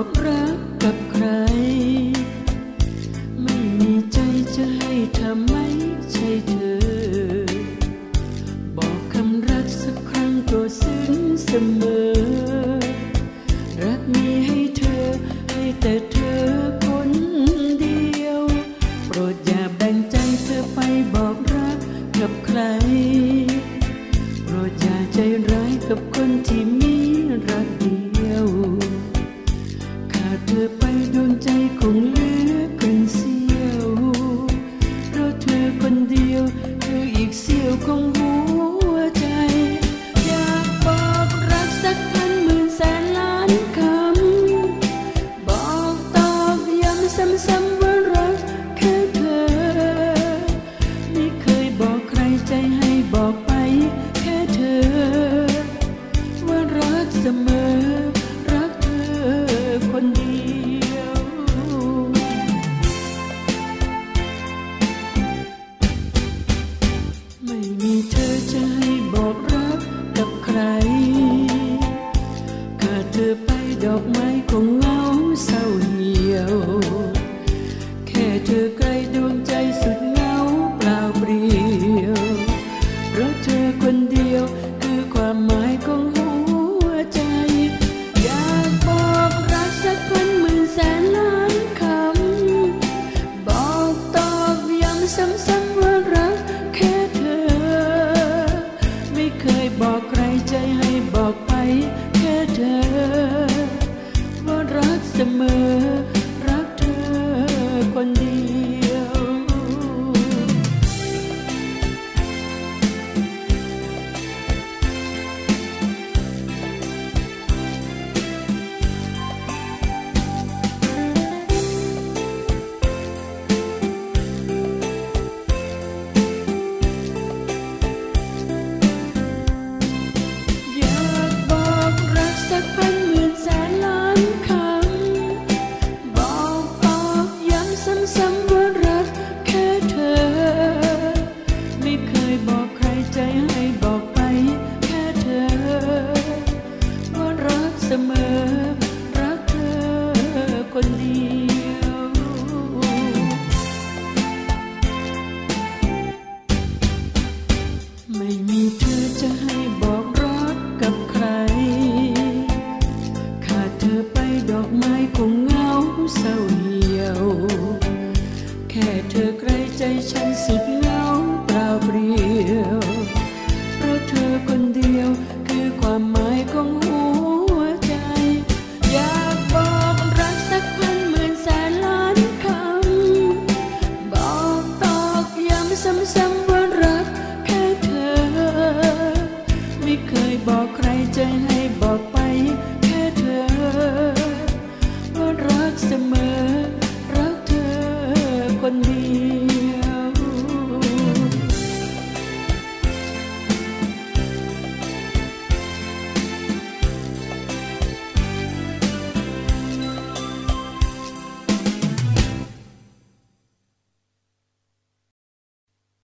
อกรักกับใคร ไม่มีใจจะให้ทำไมใช่เธอ บอกคำรักสักครั้งก็ซึ้งเสมอ รักมีให้เธอให้แต่เธอคนเดียว โปรดอย่าแบ่งใจเธอไปบอกรักกับใคร โปรดอย่าใจร้ายกับคนที่มีรักเดียว ธอไปดวงใจคง ดอกไม้คงเหงาเศร้าเหี่ยว แค่เธอใกล้ มอ เธอใกล้ใจฉันสุดเหงาเปล่าเปลี่ยว